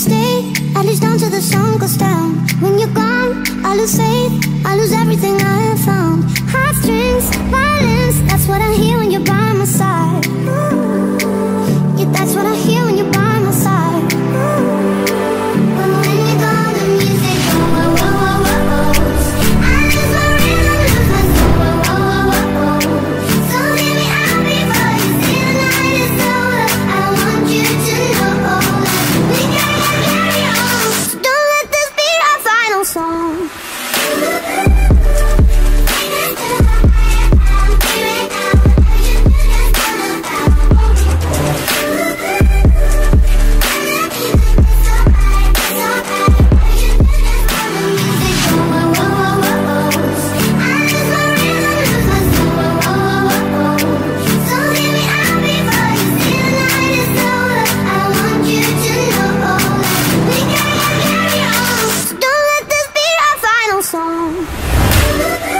stay, at least down till the sun goes down. When you're gone, I lose faith, I lose ああ!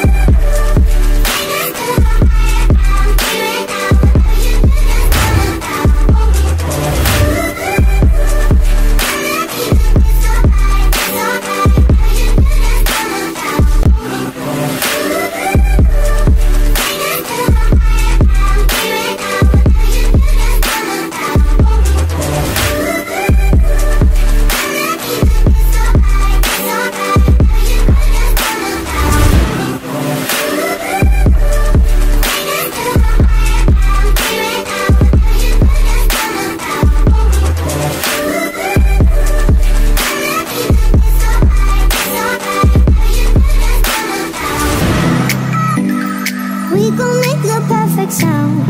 Sound.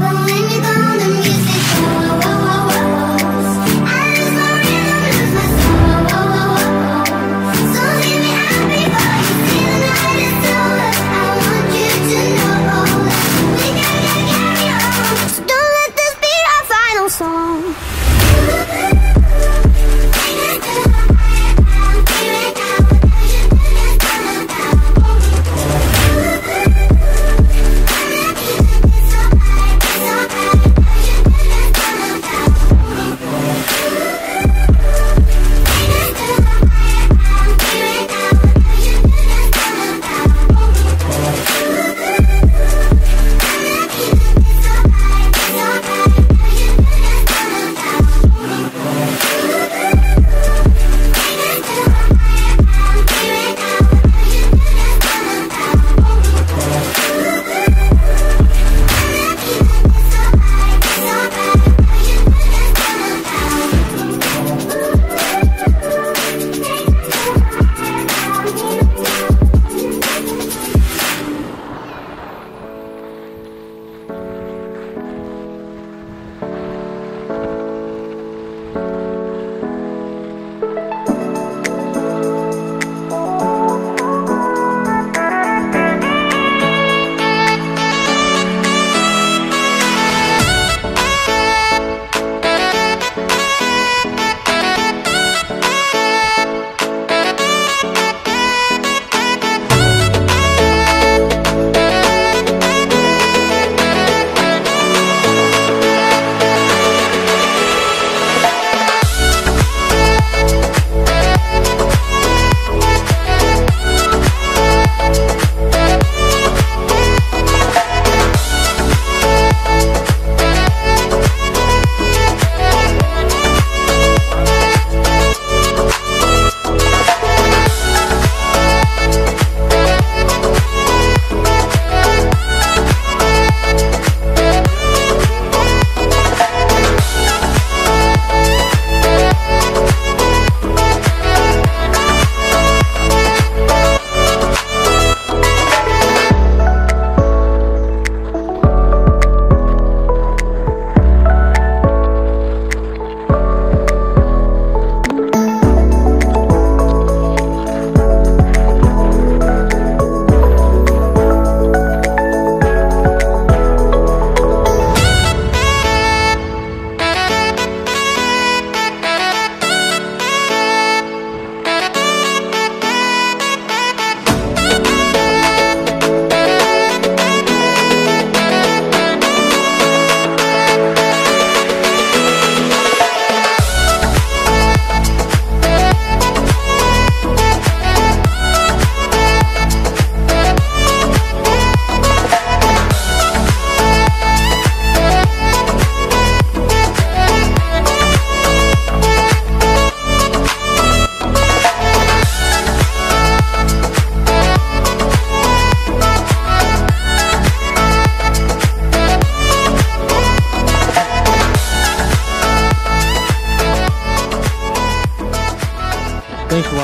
But when you're gone,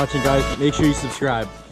watching, guys. Make sure you subscribe.